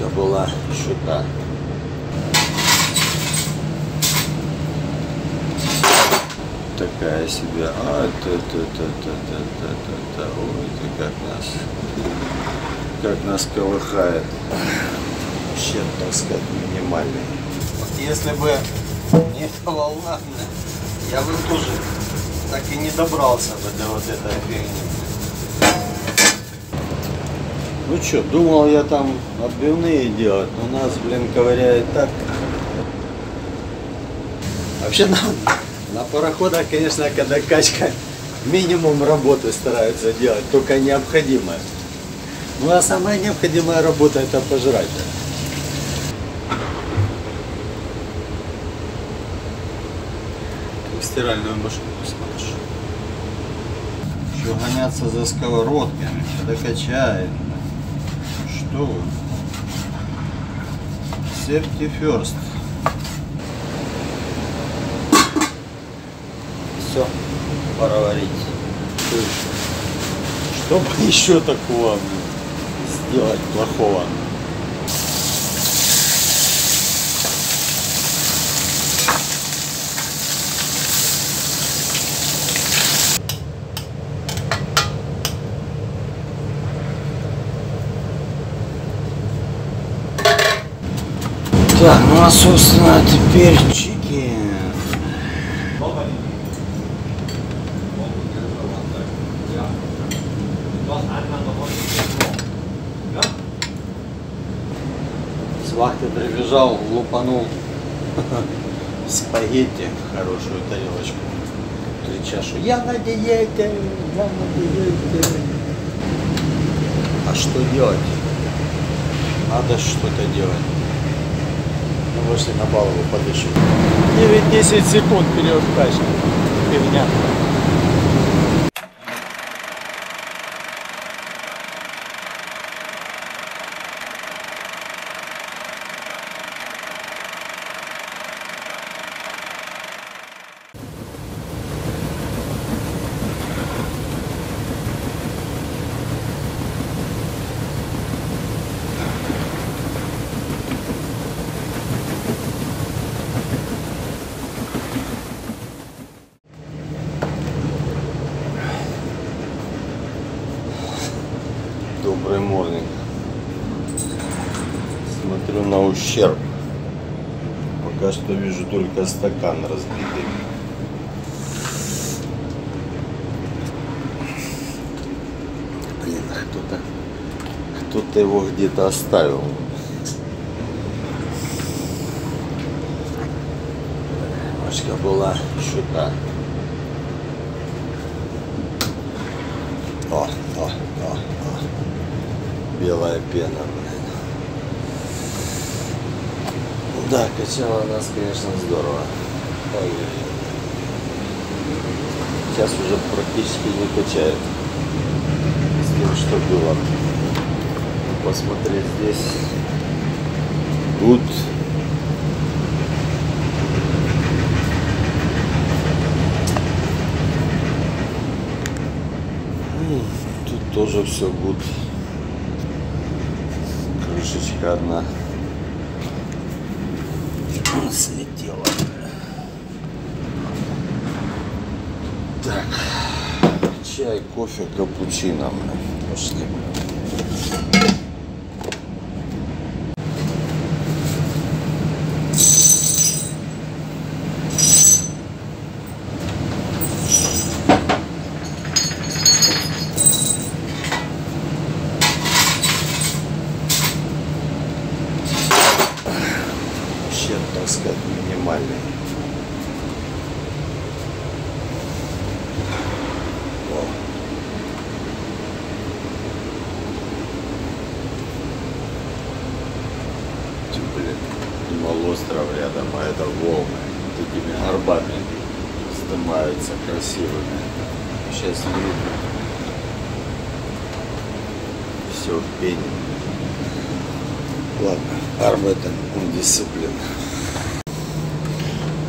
Бочка была еще та. Такая себе. А, та та та та та та та та Ой, ты как нас. Как нас колыхает. Вообще, так сказать, минимальный. Вот если бы не эта волна, я бы тоже так и не добрался бы до вот этой фигни. Ну что, думал я там отбивные делать, но нас, блин, ковыряет так. Вообще на, на пароходах, конечно, когда качка, минимум работы стараются делать, только необходимое. Ну а самая необходимая работа это пожрать. Как стиральную машинку смотришь. Еще гоняться за сковородками, когда качает. Что вы? Safety first. Все, пора варить. Что еще? Что бы еще такого сделать плохого? Так, ну а собственно теперь чикен. С вахты прибежал, лупанул спагетти, хорошую тарелочку, крича, что я на диете, я на диете. А что делать? Надо что-то делать. Ну, вышли на балову подышим. 9-10 секунд вперед качка. Фигня. Добрый морнинг. Смотрю на ущерб. Пока что вижу только стакан разбитый. Блин, кто-то кто-то его где-то оставил. Бочка была еще та. О, о, о, о. Белая пена, блин. Да, качала нас, конечно, здорово. Сейчас уже практически не качает. С тем, что было. Посмотреть здесь. Тут. М, Тут тоже все гуд. Крышечка одна кофе капучино мне после. Это волны. Такими горбами сдымаются красивыми. Сейчас не видно. Все в пене. Ладно, это дисциплина.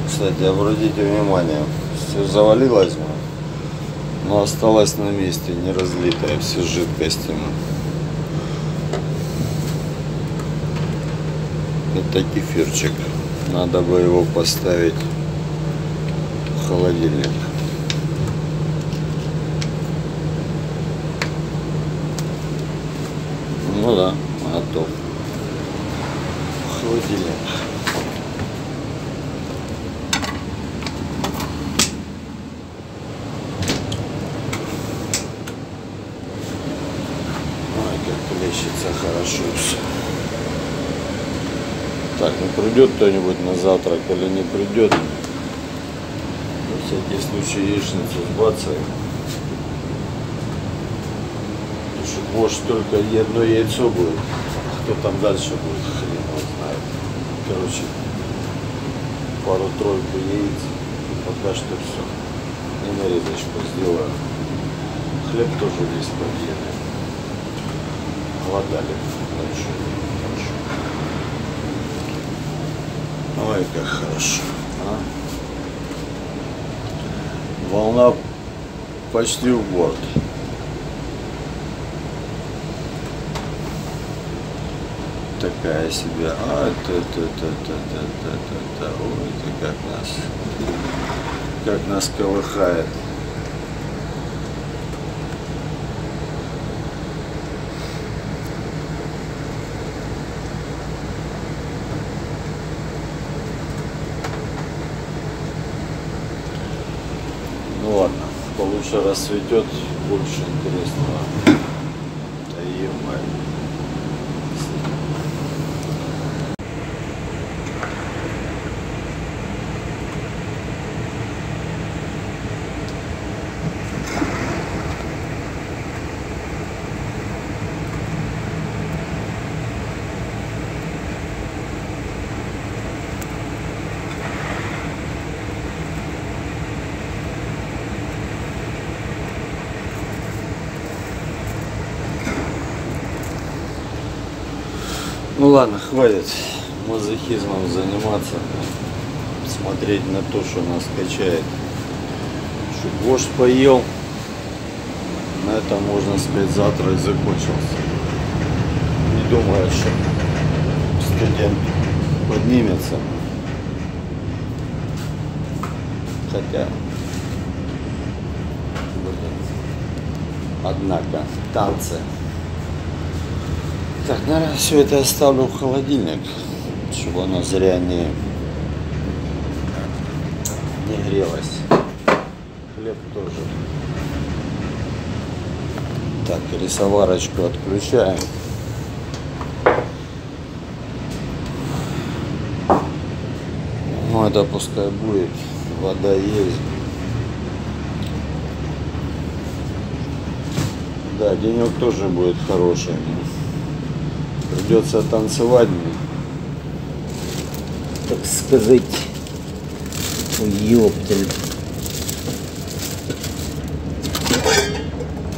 Кстати, обратите внимание, все завалилось, но осталось на месте, не разлитое, все жидкостями. Это кефирчик. Надо бы его поставить в холодильник. Ну да, готов. Холодильник. Ой, как плещется хорошо все. Так, ну придет кто-нибудь на завтрак или не придет. На всякий случай яичницу сбацаем. Потому что может только одно яйцо будет. Кто там дальше будет, хрен его знает. Короче, пару-тройку яиц. И пока что все. И нарезочку сделаю. Хлеб тоже весь подъедет. Голодали ночью. Ой, как хорошо. А? Волна почти в борт. Такая себе. А, это, это, это, это, это, это, это. Ой, это как нас, как нас колыхает. Еще раз больше интересного. Хватит мазохизмом заниматься, смотреть на то, что нас качает. Чтоб вождь поел, на этом можно сказать завтра и закончился. Не думаю, что студент поднимется. Хотя, однако, танцы. Так, наверное, все это оставлю в холодильник, чтобы оно зря не, не грелось. Хлеб тоже. Так, рисоварочку отключаем. Ну, это пускай будет. Вода есть. Да, денек тоже будет хороший. Придется танцевать. так сказать, ёптель.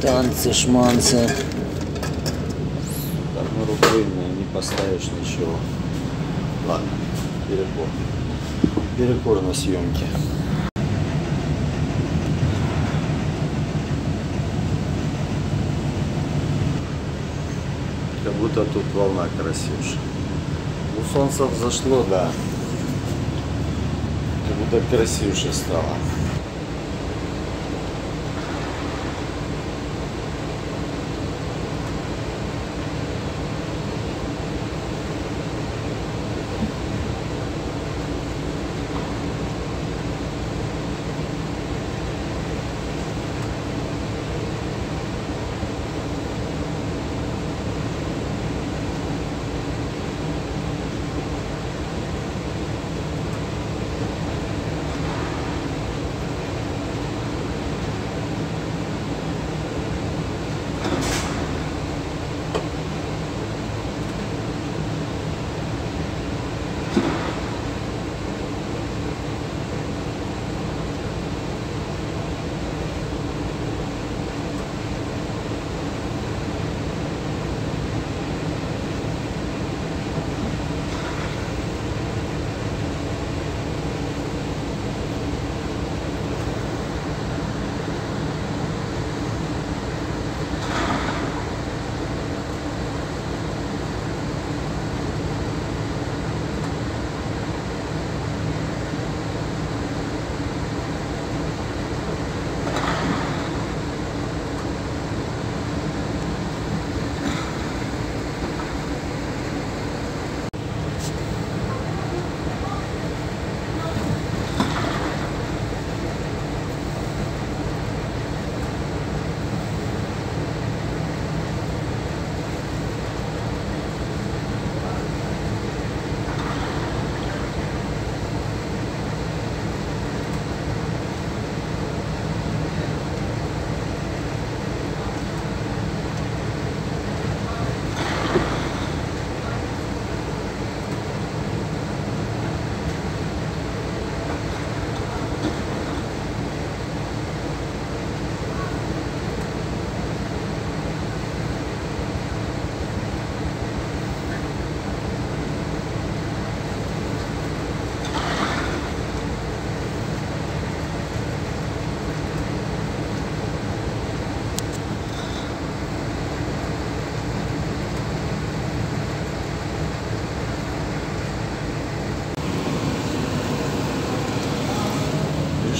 Танцы, шманцы. Так, на рукой не, не поставишь ничего. Ладно, перекур. Перекур на съемке. Будто тут волна красившая. Ну, солнце взошло, да. Как будто красивше стало.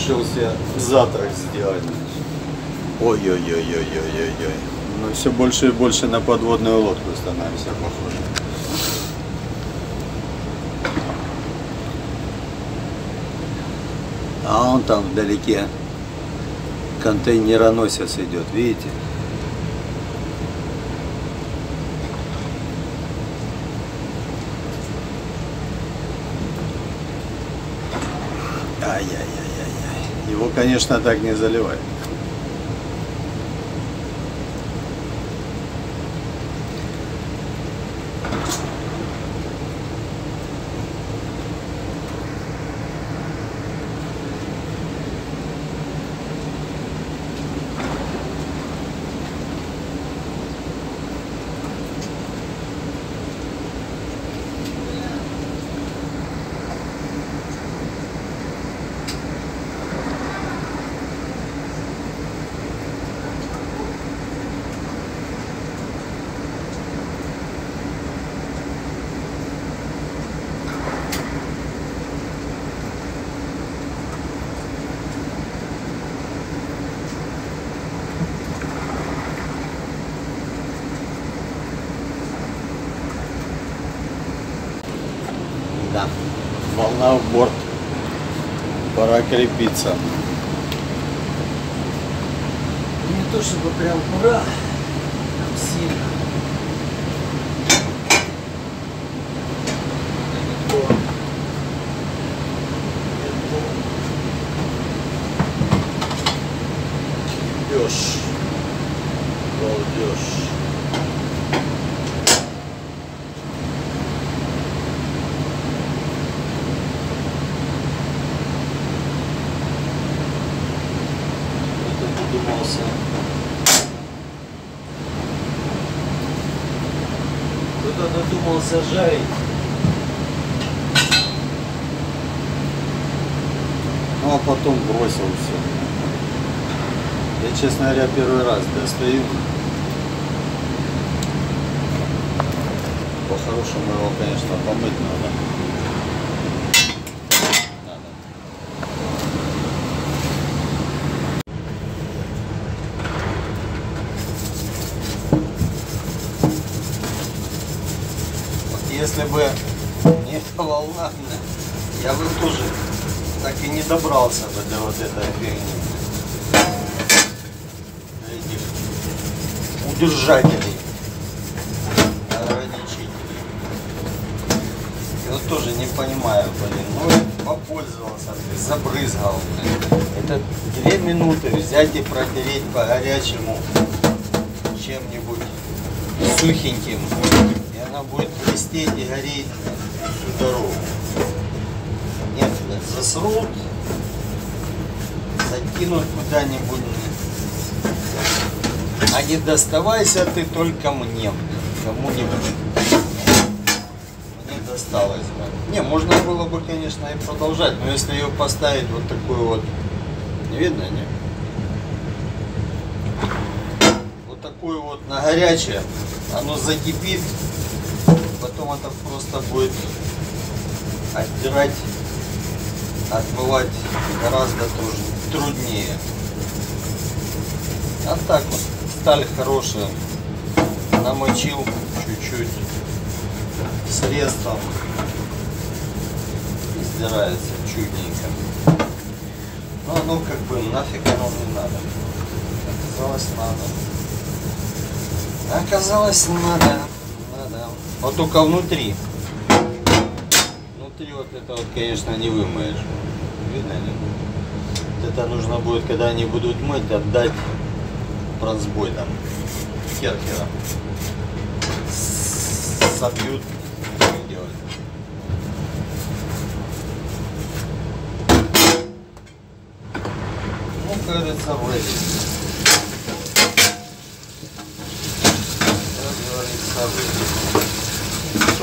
Решил себе завтрак сделать. Ой-ой-ой-ой-ой-ой-ой. Ну все больше и больше на подводную лодку становимся похожи. А он там вдалеке контейнероносец идет, видите? Ай-яй-яй-яй-яй. Его, конечно, так не заливать. Да. Волна в борт. Пора крепиться. Не то чтобы прям ура, прям сильно. Далеко. Балдеж. Балдеж. Кто-то додумался. Кто-то додумался жарить. Ну а потом бросил все. Я, честно говоря, первый раз достаю. По-хорошему его, конечно, помыть. Надо. Если бы не эта волна, я бы тоже так и не добрался бы до вот этой фигни. Этих удержателей, ограничителей. И вот тоже не понимаю, блин, ну попользовался, ты, забрызгал. Это две минуты взять и протереть по горячему чем-нибудь сухеньким. И она будет блестеть и гореть всю дорогу. Блин, засрут, закинут куда-нибудь. А не доставайся ты только мне, кому-нибудь. Мне досталось, блин. Не, можно было бы, конечно, и продолжать, но если ее поставить вот такую вот, не видно, не? Вот такую вот на горячее, оно закипит, потом это просто будет отдирать, отмывать гораздо труднее. А так вот, сталь хорошая, намочил чуть-чуть средством сдирается чудненько. Но оно как бы нафиг оно не надо. Оказалось надо. Оказалось надо. Вот только внутри. Внутри вот это вот, конечно, не вымоешь. Видно, нет? Вот это нужно будет, когда они будут мыть, отдать бронзбой там. Керхером. Собьют. Ну, кажется, вроде. Как говорится, вроде.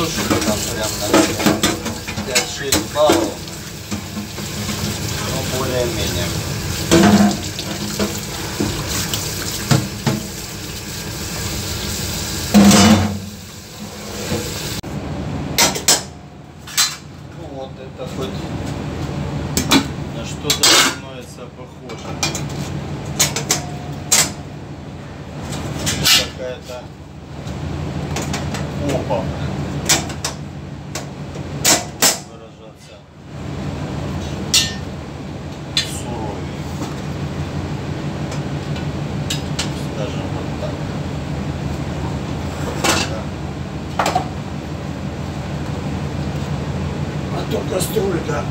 Это там прям, наверное, 5-6 баллов. Ну, более-менее. Ну вот это хоть на что-то становится похоже. Какая-то опа. Выражаться суровее. Скажем вот так. Да. А то кастрюлька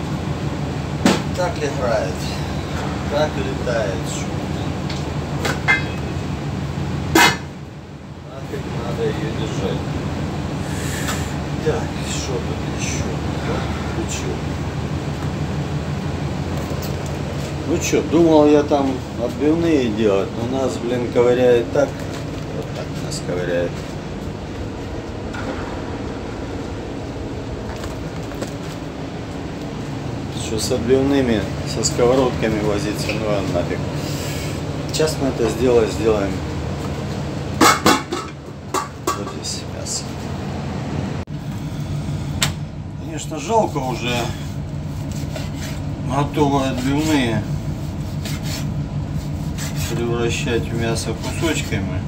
так играет, так летает шумно. Нафиг надо ее держать. Так, что тут еще? Включил. Ну что, думал я там отбивные делать, но нас, блин, ковыряет так. Вот так нас ковыряет. Что с отбивными, со сковородками возиться, ну а нафиг. Сейчас мы это сделаем, сделаем. Вот здесь мясо. Конечно, жалко уже готовые отбивные превращать в мясо кусочками.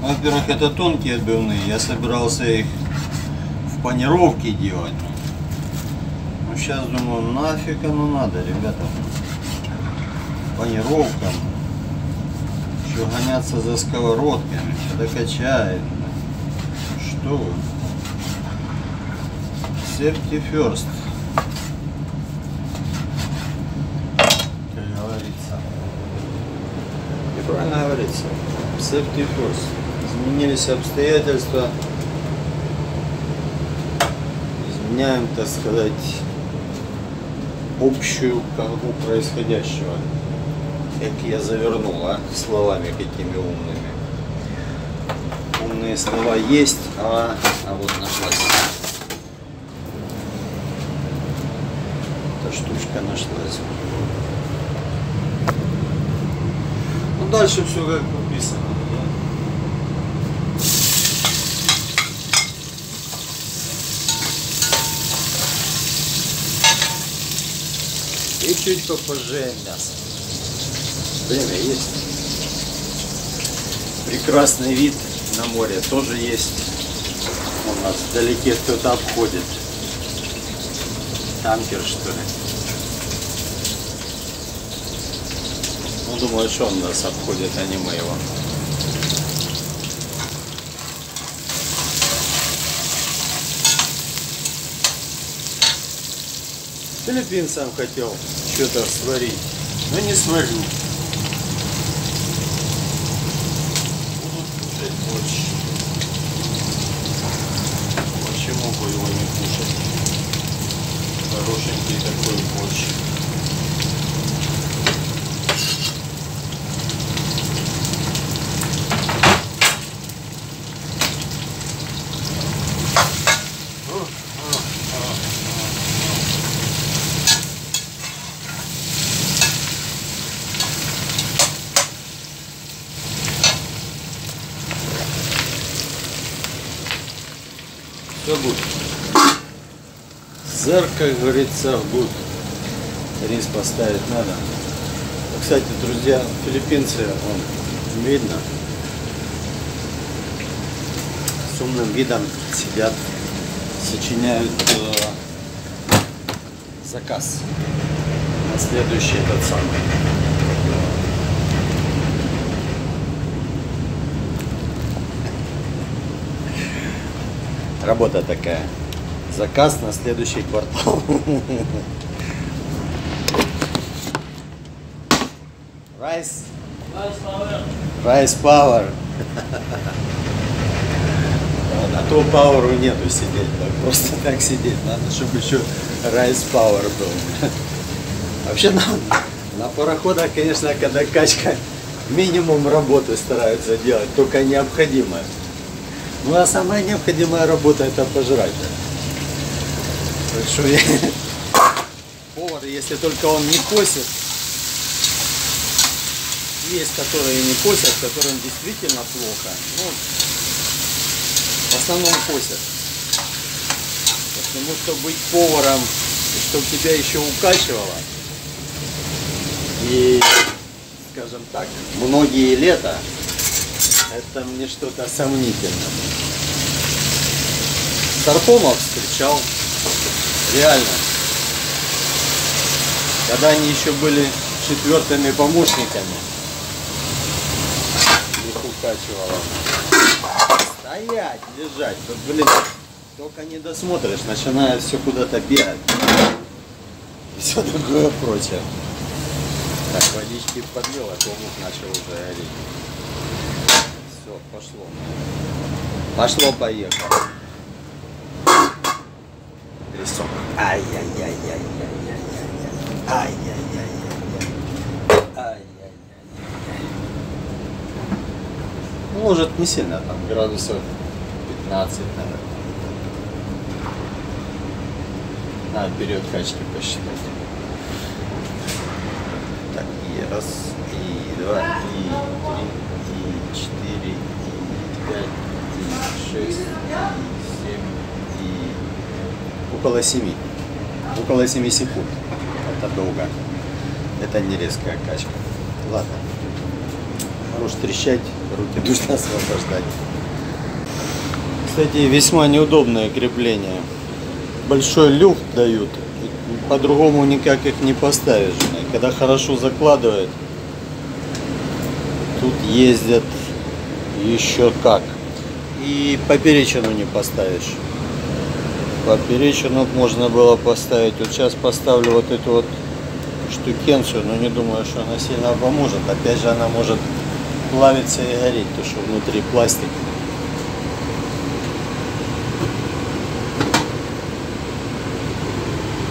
Во-первых, это тонкие отбивные. Я собирался их в панировке делать. Ну, сейчас думаю, нафиг оно надо, ребята. Панировка. Еще гоняться за сковородками. Докачает. Что вы? Safety first. Как говорится. И правильно говорится. Safety first. Изменились обстоятельства. Изменяем, так сказать, общую канву происходящего. Как я завернул, а? Словами какими умными. Умные слова есть, а, а вот нашлась. Эта штучка нашлась. Ну дальше все как написано. да. И чуть попозже мясо. Время есть. Прекрасный вид на море тоже есть. У нас вдалеке кто-то обходит. Танкер что ли? Ну, думаю, что он нас обходит, а не мы его. Филиппинцам хотел что-то сварить, но не сварю. Будут кушать борщ. Почему бы его не кушать? Хорошенький такой борщ. Все будет. Зер, как говорится, гуд. Рис поставить надо. Ну, Кстати, друзья, филиппинцы, вон, видно, с умным видом сидят, сочиняют э, заказ на следующий этот самый. Работа такая. Заказ на следующий квартал. Rice. Rice Power. А то пауэру нету сидеть, так просто так сидеть. Надо, чтобы еще Rice Power был. Вообще на, на пароходах, конечно, когда качка, минимум работы стараются делать, только необходимое. Ну а самая необходимая работа это пожрать. Я... повар, если только он не косит, есть которые не косят, которым действительно плохо. Ну, в основном косят. Потому что быть поваром, чтобы тебя еще укачивало, И, скажем так, многие лета это мне что-то сомнительно. Старпомов встречал реально. Когда они еще были четвертыми помощниками. Их укачивало. Стоять, лежать. Вот, блин, только не досмотришь, начинает все куда-то бегать. И все такое прочее. Так, водички подлил, а комух начал уже гореть. Все, пошло. Пошло, поехало. Лесок. Ай-яй-яй-яй-яй-яй-яй. Ай-яй-яй-яй-яй. Ай-яй-яй-яй. Может, не сильно, там градусов 15, наверное. Надо вперед качки посчитать. Так, и раз, и два, и три, и четыре, и пять, и шесть, и около семи. Около семи секунд. Это долго. Это не резкая качка. Ладно. Хорош трещать, руки нужно освобождать. Кстати, весьма неудобное крепление. Большой люфт дают. По-другому никак их не поставишь. Когда хорошо закладывает, тут ездят еще как. И поперечину не поставишь. Поперечину можно было поставить. Вот сейчас поставлю вот эту вот штукенцию, но не думаю, что она сильно поможет. Опять же, она может плавиться и гореть, то что внутри пластик.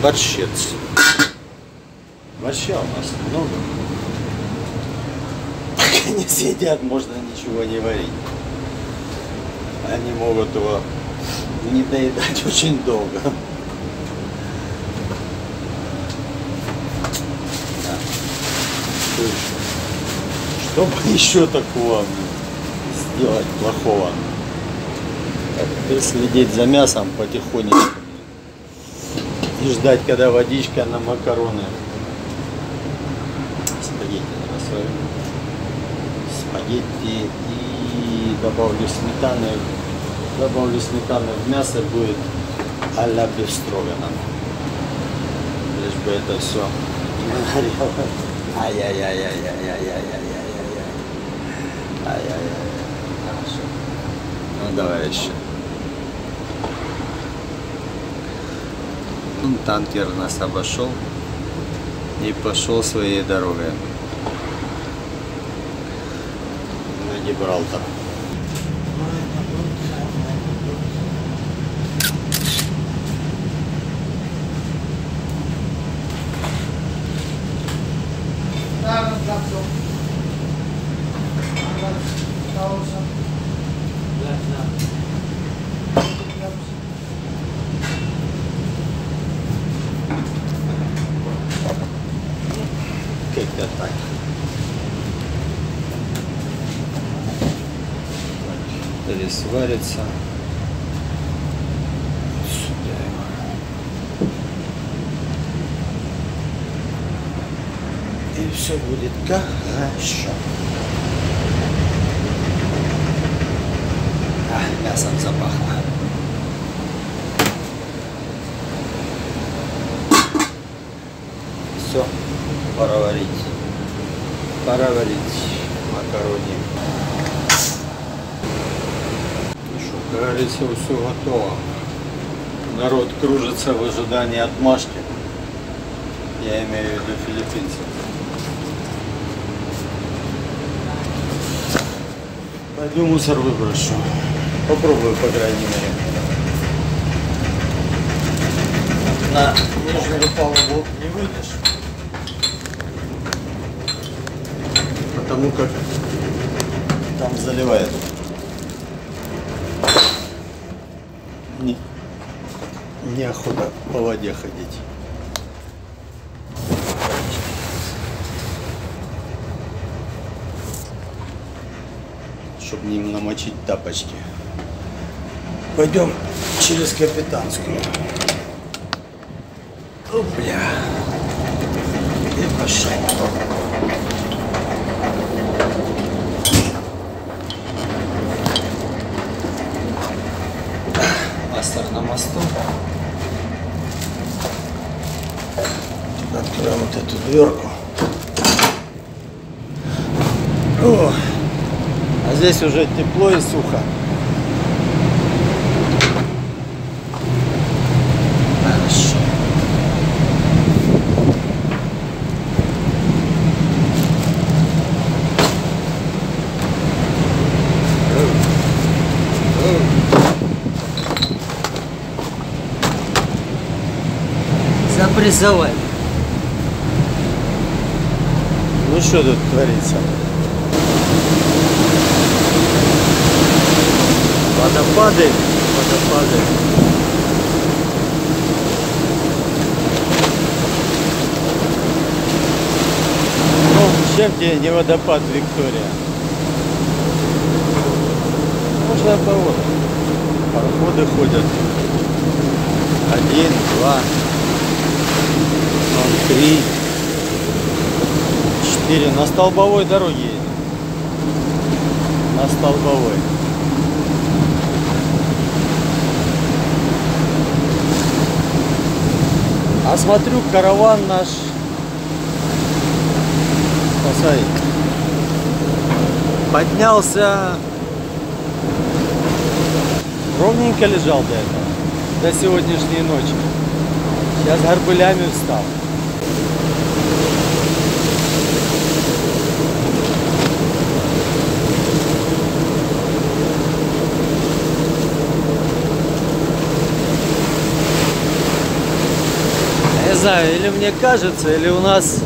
Борщец. Борща у нас много. Пока не съедят, можно ничего не варить. Они могут его не доедать очень долго. Что бы еще такого сделать плохого? Теперь следить за мясом потихонечку. И ждать, когда водичка на макароны. Спагетти рассолю. Спагетти и добавлю сметаны. Добавлю сметаны в мясо будет а-ля бефстроганов. Лишь бы это все не горело. Ай-яй-яй-яй-яй-яй-яй-яй-яй. Ай-яй-яй. Хорошо. Ну давай еще. Ну, танкер нас обошел и пошел своей дорогой на Гибралтар. Как-то так. Рис варится. Сюда его. И все будет хорошо. А, мясом запахло. Все, пора варить. Пора варить макарони. Ну что, как говорится, все готово. Народ кружится в ожидании отмашки. Я имею в виду филиппинцев. Пойду мусор выброшу. Попробую, по крайней мере. На нижнюю палубу не выйдешь. Потому как там заливает. Не, неохота по воде ходить. чтобы не намочить тапочки. Пойдем через капитанскую. О, бля. И пошли. Пастор на мосту. Откроем вот эту дверку. О! Здесь уже тепло и сухо. Хорошо. Ну что тут творится? Водопады, водопады. Ну, чем тебе не водопад Виктория? Можно по вот. Пароходы ходят. Один, два, три, четыре. На столбовой дороге. На столбовой. А смотрю, караван наш. Посмотри. Поднялся. Ровненько лежал до этого. До сегодняшней ночи. Сейчас горбылями встал. Знаю, или мне кажется, или у нас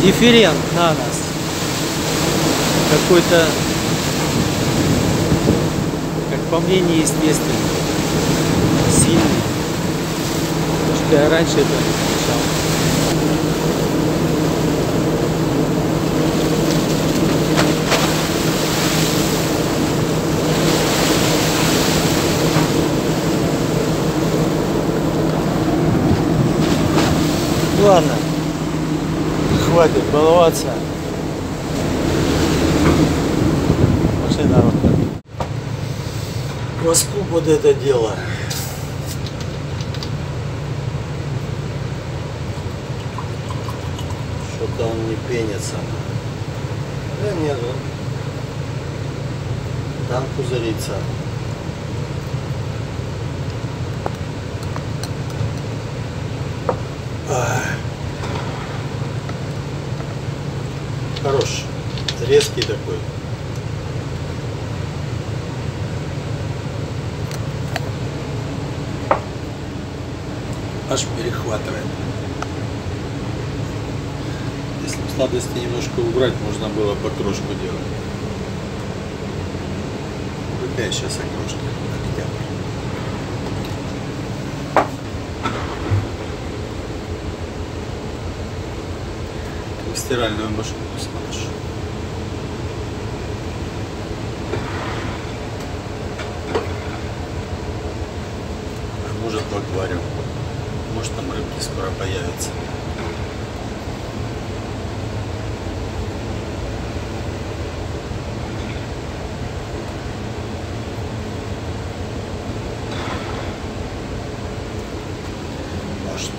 дифферент на нас. Какой-то, как по мне, неестественный. Сильный. Потому что я раньше это не замечал. Ладно. Хватит баловаться. Пошли народ. Распупот это дело. Что-то он не пенится. Да нет, он там пузырится. Аж перехватывает. Если бы сладости немножко убрать, можно было бы окрошку делать. Какая сейчас окрошка? Октябрь. Стиральную машинку смотришь. А может в аквариум. Может там рыбки скоро появятся. Может.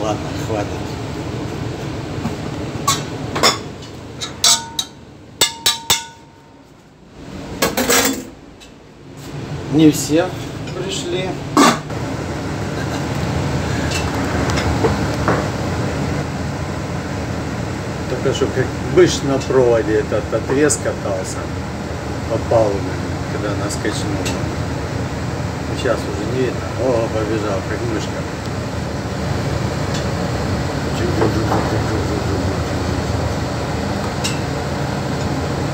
Ладно, хватит. Не все пришли. Только что как мышь на проводе этот отрез катался по палубе, когда нас качнуло. Ну, сейчас уже не видно. О, побежал, как мышка.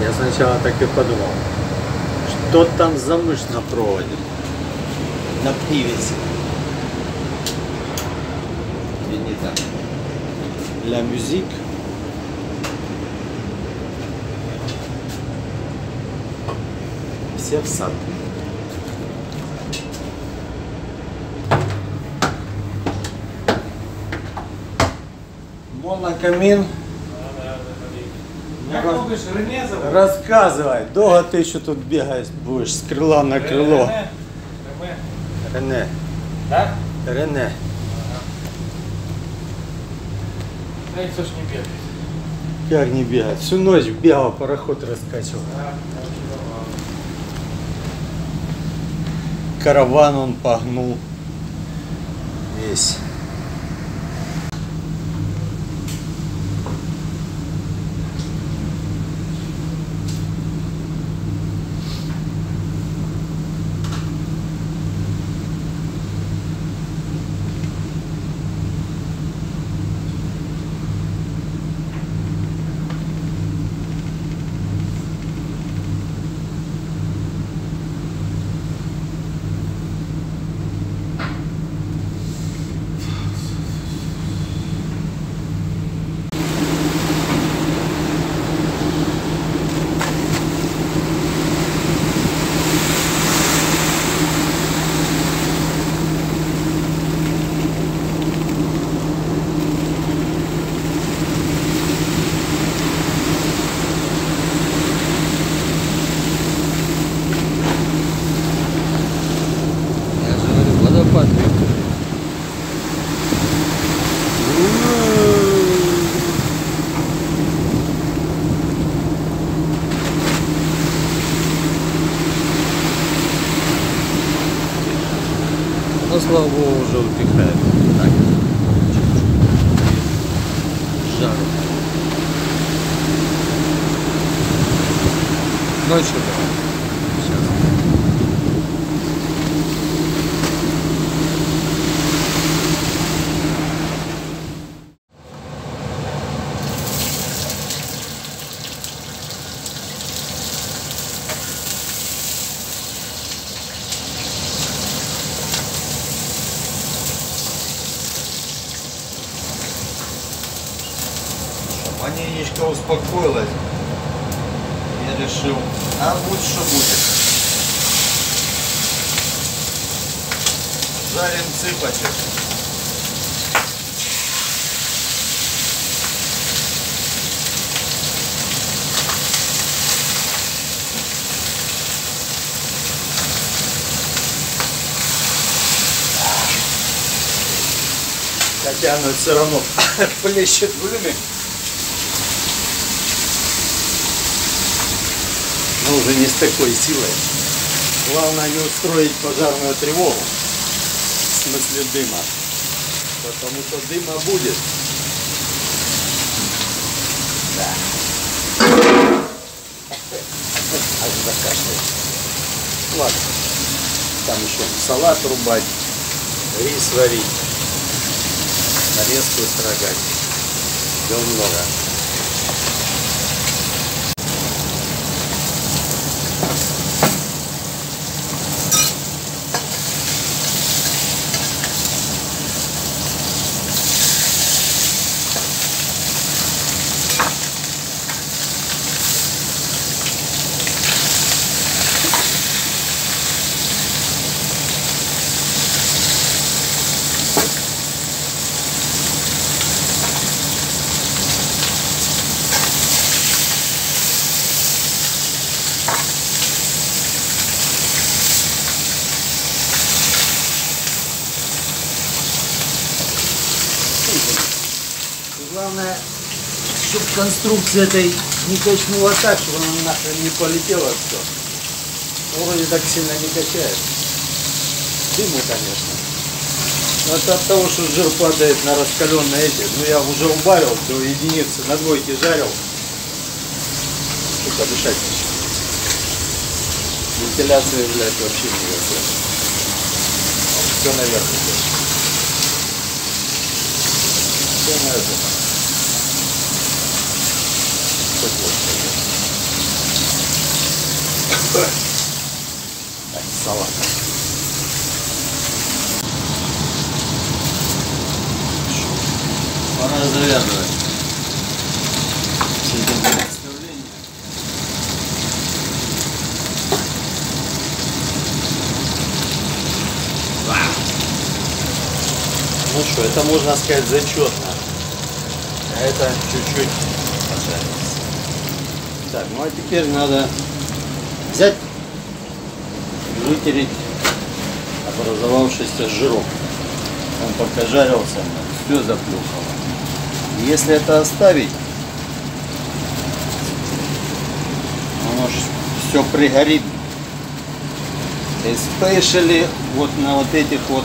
Я сначала так и подумал, что там за мышь на проводе? На привязи. Винита. Ля мюзик. Все в сад. Вон на камин. Зовут? Рассказывай, долго ты еще тут бегаешь будешь с крыла на крыло. Рене. Рене. Рене. Да и ж не бегает. Как не бегать? Всю ночь бегал, пароход раскачивал. Да. Караван он погнул. yardımcımız olun. Хотя оно все равно плещет в но уже не с такой силой. Главное не устроить пожарную тревогу. В смысле дыма. Потому что дыма будет. Да. Аж закашляет. Ладно. Там еще салат рубать, рис варить, нарезку строгать. Дел много. Чтобы конструкция этой не качнула так, чтобы она нахрен не полетела все. Вроде так сильно не качает. Дыму, конечно. Но это от того, что жир падает на раскаленные эти. Ну я уже убавил до единицы, на двойке жарил. Что подышать нечего. Вентиляции, блядь, вообще никакой. Все наверх идет. Все на это. Вот. Так, салат. Пора завязывать. Ну что, это можно сказать зачетно. А это чуть-чуть. Так, ну а теперь надо взять и вытереть образовавшийся жирок. Он пока жарился, все заплюхало. Если это оставить, оно все пригорит. Especially вот на вот этих вот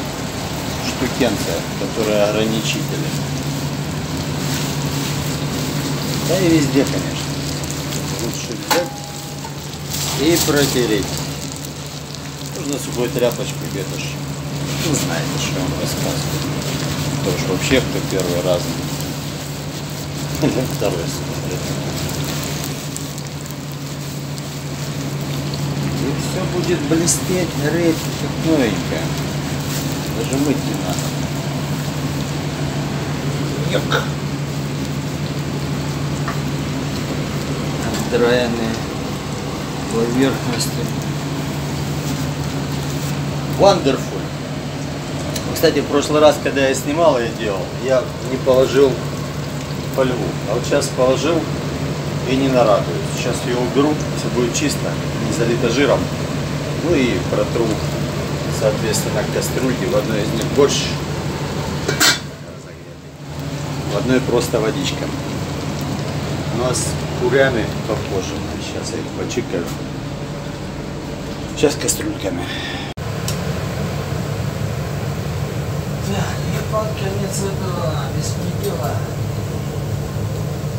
штукенциях, которые ограничители. Да и везде, конечно. Лучше и протереть. Можно сухой тряпочкой где-то ж. Ну, знаете, что я вам рассказываю. То уж вообще кто первый раз. Второй смотрит. И все будет блестеть, гореть, как новенькое. Даже мыть не надо. Ёк. Отдраенные поверхности. Wonderful. Кстати, в прошлый раз, когда я снимал и делал, я не положил фольгу. А вот сейчас положил и не нарадуюсь. Сейчас ее уберу, все будет чисто, не залито жиром. Ну и протру, соответственно, кастрюльки. В одной из них борщ, в одной просто водичка. Ну а с курями попозже. Сейчас я их почикаю. Сейчас кастрюльками. Так, и под конец этого беспредела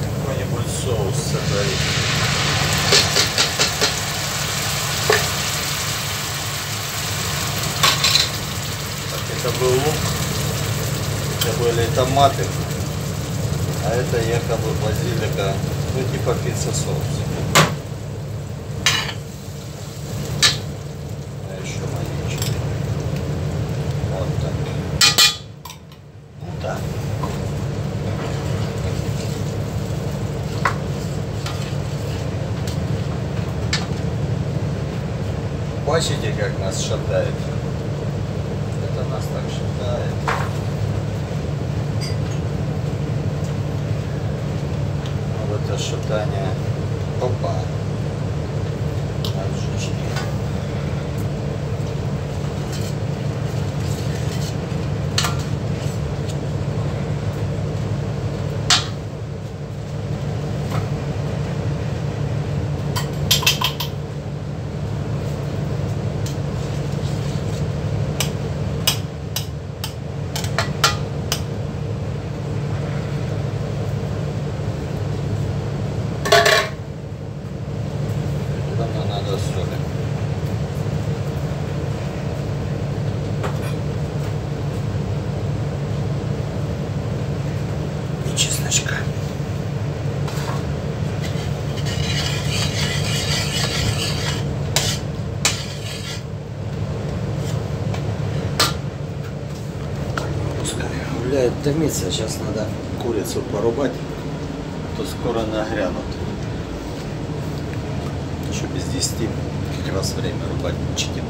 какой-нибудь соус сотворить. Так, это был лук, это были томаты, а это якобы базилика, ну типа пицца соус. А еще маленький. Вот так. Ну так. Бачите, как нас шатает? Это нас так шатает. Вот это шатание. Опа. Отжички. Куда надо соли? И чесночка. Пускай гуляет, дымится. Сейчас надо курицу порубать, то скоро нагрянут. Еще без 10 как раз время рубать чикен.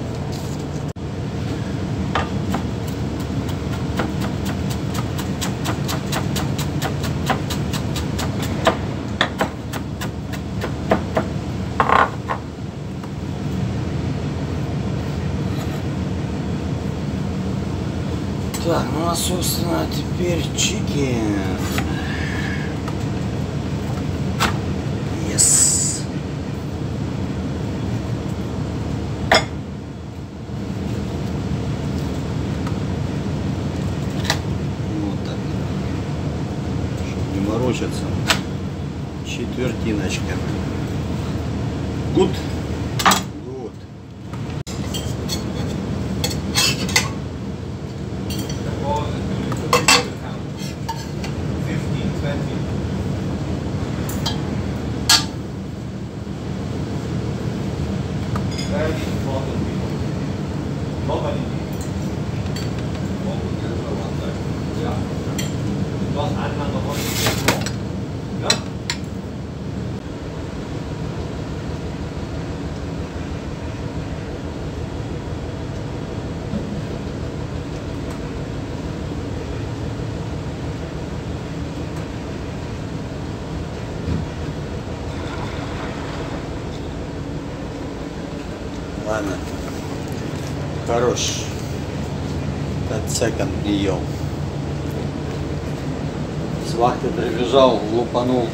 Так, ну а собственно теперь chicken. ворочаться. Четвертиночка. Good. Good. Ладно. Хорош. Пять секунд прием. С вахты прибежал, лупанул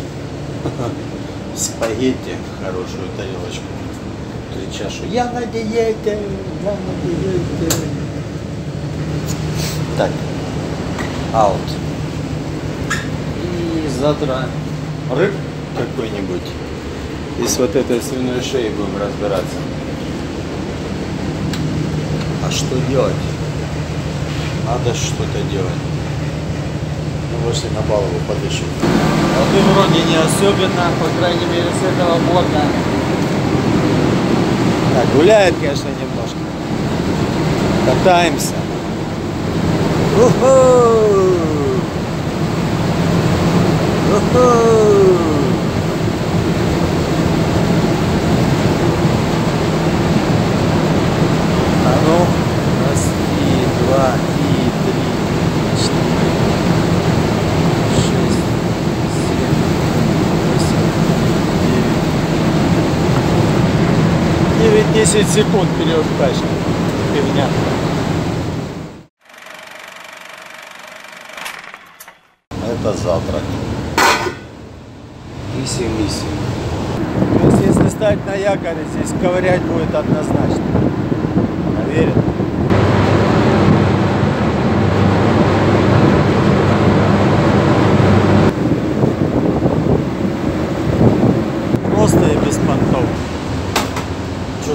спагетти, хорошую тарелочку. Крича, что я на диете, я на диете. Так, аут. И завтра рыб какой-нибудь. И с вот этой свиной шеей будем разбираться. А что делать? Надо что-то делать. Ну, вышли на балову подышим. Воды вроде не особенно, по крайней мере с этого бока. Так, гуляет, конечно, немножко. Катаемся. Уху! Уху! 10 секунд вперед тачки. меня. Это завтрак. Миссия, миссия. То есть, если стать на якоре, здесь ковырять будет однозначно. Наверное.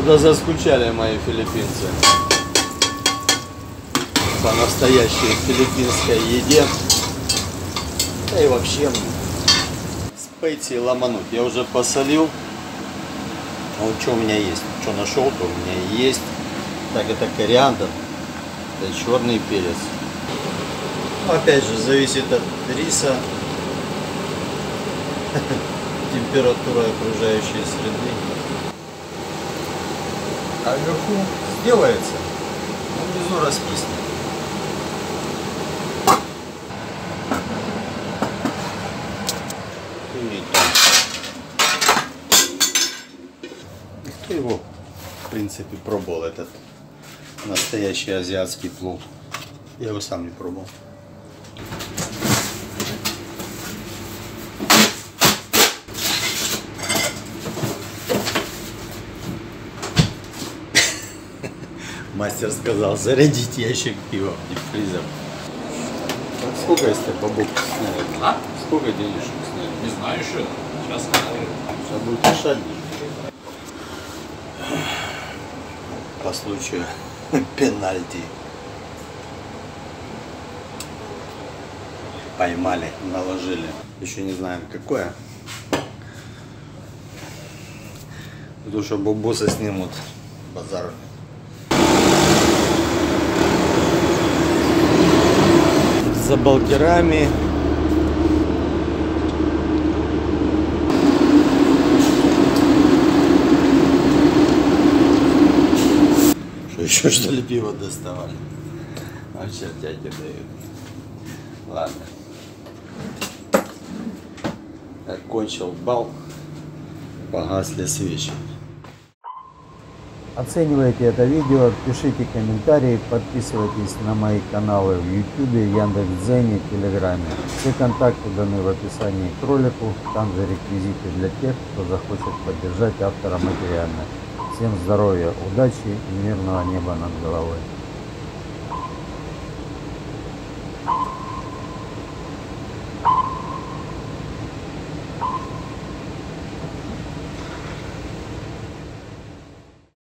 Что-то заскучали мои филиппинцы. По настоящей филиппинской еде. Да и вообще спейти ломануть. Я уже посолил. А вот что у меня есть? Что нашел, то у меня есть. Так, это кориандр. Это черный перец. Опять же, зависит от риса. Температура окружающей среды. А вверху сделается, но внизу раскиснет. Кто его, в принципе, пробовал, этот настоящий азиатский плов? Я его сам не пробовал. Мастер сказал зарядить ящик пива в дипфризер. Так сколько если бабок сняли? А? Сколько денежек сняли? Не знаю еще. Сейчас смотрю. Сейчас будет решать. По случаю пенальти. Поймали, наложили. Еще не знаем какое. Потому что бабосы снимут базар. За балкерами. Что еще что ли пиво доставали? А сейчас дядя дают. Ладно. Окончил бал. Погасли свечи. Оценивайте это видео, пишите комментарии, подписывайтесь на мои каналы в YouTube, Яндекс.Дзене, Телеграме. Все контакты даны в описании к ролику, там же реквизиты для тех, кто захочет поддержать автора материально. Всем здоровья, удачи и мирного неба над головой.